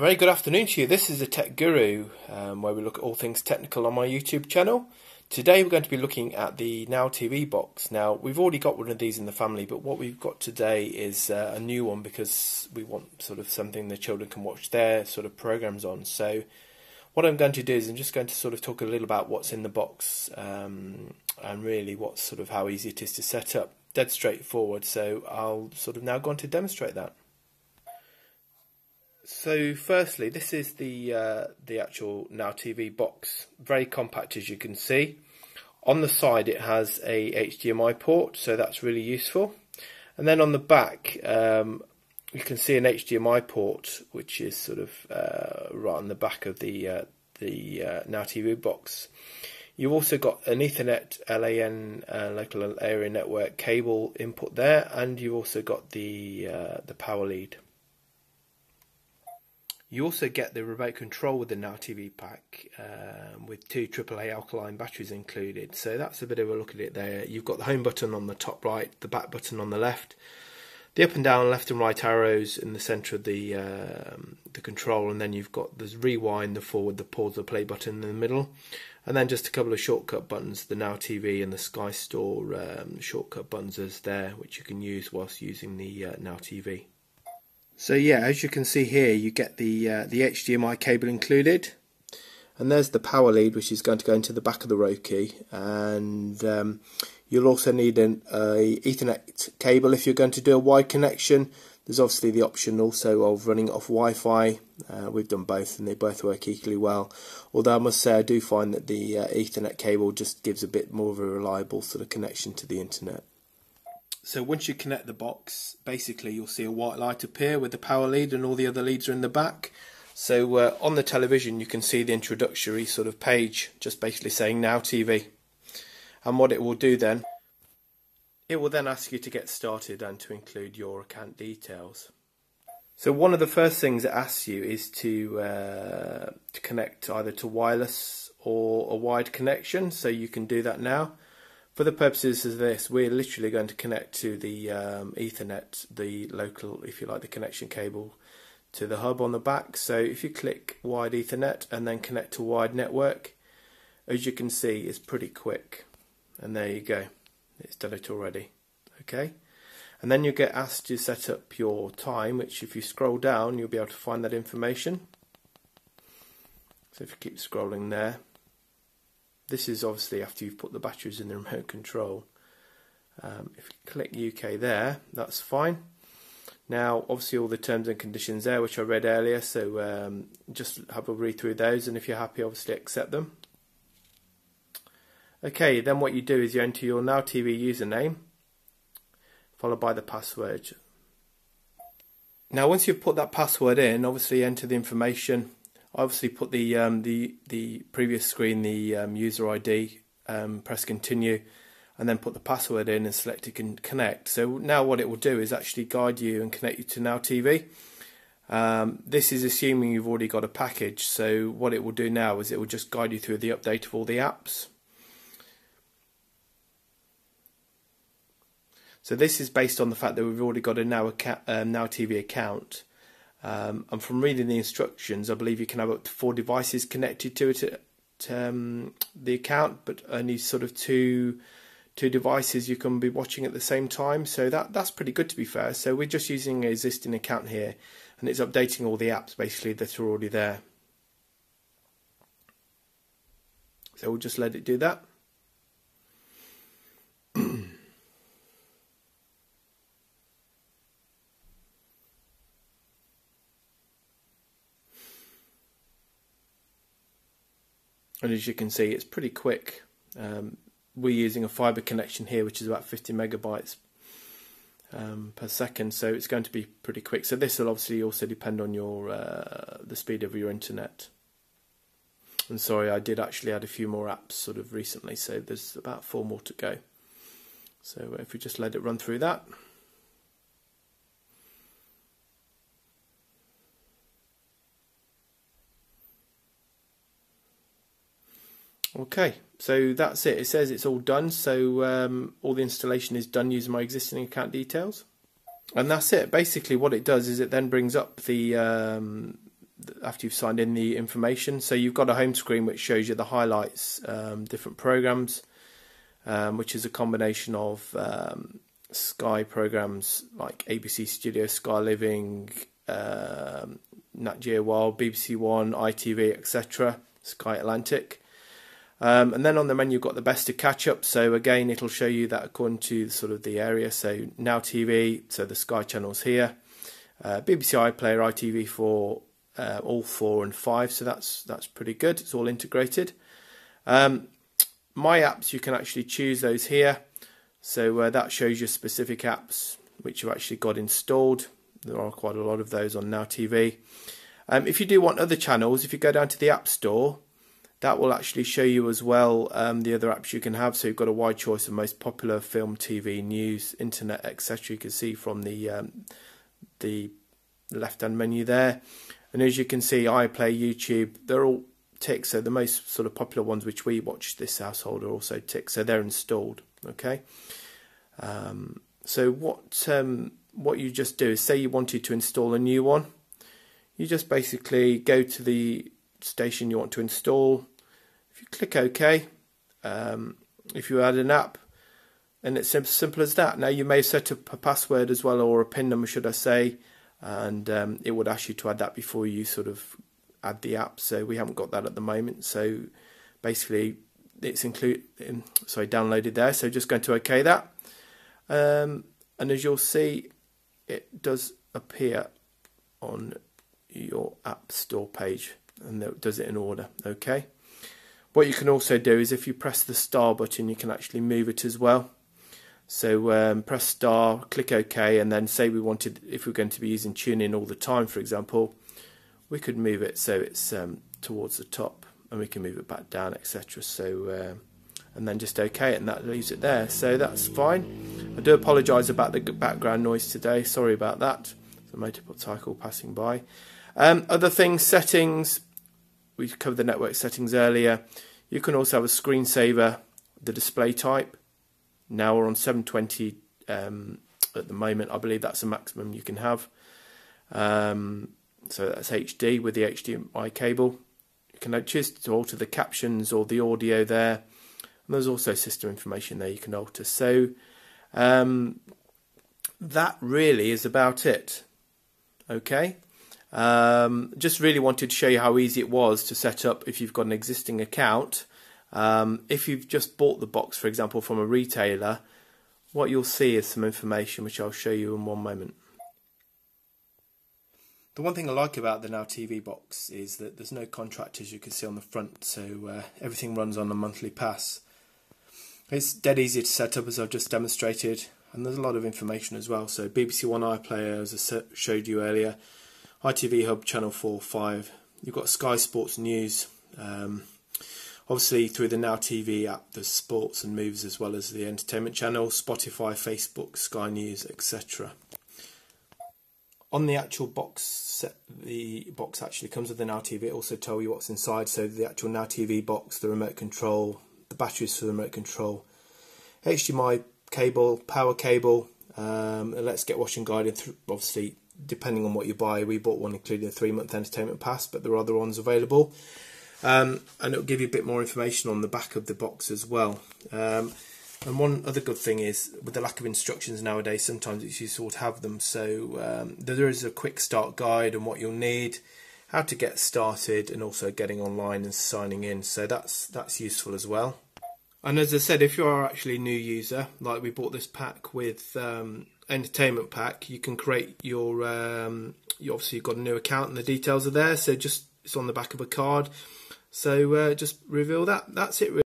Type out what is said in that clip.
A very good afternoon to you. This is the Tech Guru, um, where we look at all things technical on my YouTube channel. Today we're going to be looking at the Now TV box. Now we've already got one of these in the family, but what we've got today is uh, a new one because we want sort of something the children can watch their sort of programs on. So what I'm going to do is I'm just going to sort of talk a little about what's in the box um, and really what sort of how easy it is to set up. Dead straightforward. So I'll sort of now go on to demonstrate that. So, firstly, this is the uh, the actual Now TV box. Very compact, as you can see. On the side, it has a HDMI port, so that's really useful. And then on the back, um, you can see an HDMI port, which is sort of uh, right on the back of the uh, the uh, Now TV box. You've also got an Ethernet LAN uh, local area network cable input there, and you've also got the uh, the power lead. You also get the remote control with the Now TV pack um, with two AAA alkaline batteries included. So that's a bit of a look at it there. You've got the home button on the top right, the back button on the left, the up and down, left and right arrows in the centre of the um, the control, and then you've got the rewind, the forward, the pause, the play button in the middle, and then just a couple of shortcut buttons, the Now TV and the Sky Store um, shortcut buttons as there, which you can use whilst using the uh, Now TV. So yeah, as you can see here, you get the uh, the HDMI cable included, and there's the power lead, which is going to go into the back of the Roku, and um, you'll also need an a Ethernet cable if you're going to do a wide connection. There's obviously the option also of running off Wi-Fi. Uh, we've done both, and they both work equally well. Although I must say, I do find that the uh, Ethernet cable just gives a bit more of a reliable sort of connection to the internet. So once you connect the box, basically you'll see a white light appear with the power lead and all the other leads are in the back. So uh, on the television you can see the introductory sort of page just basically saying Now TV. And what it will do then, it will then ask you to get started and to include your account details. So one of the first things it asks you is to, uh, to connect either to wireless or a wired connection. So you can do that now for the purposes of this, we're literally going to connect to the um, Ethernet, the local, if you like, the connection cable to the hub on the back. So if you click wide Ethernet and then connect to wide network, as you can see, it's pretty quick. And there you go, it's done it already. Okay, and then you get asked to set up your time, which if you scroll down, you'll be able to find that information. So if you keep scrolling there, this is obviously after you've put the batteries in the remote control. Um, if you click UK there, that's fine. Now, obviously, all the terms and conditions there, which I read earlier, so um, just have a read through those, and if you're happy, obviously accept them. Okay, then what you do is you enter your Now TV username, followed by the password. Now, once you've put that password in, obviously enter the information obviously put the um, the the previous screen, the um, user ID, um, press continue, and then put the password in and select it can connect. So now what it will do is actually guide you and connect you to Now TV. Um, this is assuming you've already got a package. So what it will do now is it will just guide you through the update of all the apps. So this is based on the fact that we've already got a Now, account, um, Now TV account. Um, and from reading the instructions, I believe you can have up to four devices connected to it at um, the account, but only sort of two two devices you can be watching at the same time. So that that's pretty good to be fair. So we're just using an existing account here, and it's updating all the apps basically that are already there. So we'll just let it do that. And as you can see it's pretty quick. Um, we're using a fiber connection here which is about 50 megabytes um, per second. So it's going to be pretty quick. So this will obviously also depend on your uh, the speed of your internet. And sorry I did actually add a few more apps sort of recently. So there's about four more to go. So if we just let it run through that Okay, so that's it. It says it's all done, so um, all the installation is done using my existing account details. And that's it. Basically, what it does is it then brings up the um, after you've signed in the information. So you've got a home screen which shows you the highlights, um, different programs, um, which is a combination of um, Sky programs like ABC Studio, Sky Living, um, Nat Geo Wild, BBC One, ITV, etc., Sky Atlantic. Um, and then on the menu, you've got the best to catch up. So again, it'll show you that according to sort of the area. So Now TV, so the Sky channels here, uh, BBC iPlayer, ITV4, uh, All 4 and five. So that's that's pretty good. It's all integrated. Um, my apps, you can actually choose those here. So uh, that shows you specific apps which you've actually got installed. There are quite a lot of those on Now TV. Um, if you do want other channels, if you go down to the App Store, that will actually show you as well um, the other apps you can have. So you've got a wide choice of most popular film, TV, news, internet, etc. You can see from the um, the left-hand menu there. And as you can see, iPlayer, YouTube, they're all ticked. So the most sort of popular ones which we watch this household are also ticked. So they're installed. Okay. Um, so what um, what you just do is say you wanted to install a new one. You just basically go to the station you want to install. If you click OK, um, if you add an app, and it's as simple as that. Now you may set up a password as well, or a PIN number, should I say, and um, it would ask you to add that before you sort of add the app. So we haven't got that at the moment. So basically, it's include sorry downloaded there. So just going to OK that, um, and as you'll see, it does appear on your App Store page and it does it in order. Okay. What you can also do is if you press the star button, you can actually move it as well. So um, press star, click OK, and then say we wanted, if we're going to be using TuneIn all the time, for example, we could move it so it's um, towards the top, and we can move it back down, etc. So, uh, and then just OK and that leaves it there. So that's fine. I do apologise about the background noise today. Sorry about that. The motorcycle passing by. Um, other things, settings we covered the network settings earlier. You can also have a screensaver, the display type. Now we're on 720 um, at the moment. I believe that's the maximum you can have. Um, so that's HD with the HDMI cable. You can choose to alter the captions or the audio there. And there's also system information there you can alter. So um, that really is about it. Okay. Um, just really wanted to show you how easy it was to set up if you've got an existing account. Um, if you've just bought the box, for example, from a retailer, what you'll see is some information which I'll show you in one moment. The one thing I like about the Now TV box is that there's no contract as you can see on the front, so uh, everything runs on a monthly pass. It's dead easy to set up as I've just demonstrated, and there's a lot of information as well. So BBC One iPlayer, as I showed you earlier, ITV Hub Channel 4, 5. You've got Sky Sports News. Um, obviously, through the Now TV app, there's sports and movies as well as the entertainment channel, Spotify, Facebook, Sky News, etc. On the actual box set, the box actually comes with the Now TV. It also tells you what's inside. So the actual Now TV box, the remote control, the batteries for the remote control, HDMI cable, power cable, um, Let's Get Watching Guide, obviously depending on what you buy. We bought one including a three month entertainment pass, but there are other ones available. Um, and it'll give you a bit more information on the back of the box as well. Um, and one other good thing is, with the lack of instructions nowadays, sometimes it's useful to have them. So um, there is a quick start guide on what you'll need, how to get started, and also getting online and signing in. So that's that's useful as well. And as I said, if you are actually a new user, like we bought this pack with um, entertainment pack, you can create your. Um, you obviously you've got a new account and the details are there. So just it's on the back of a card. So uh, just reveal that. That's it. Really.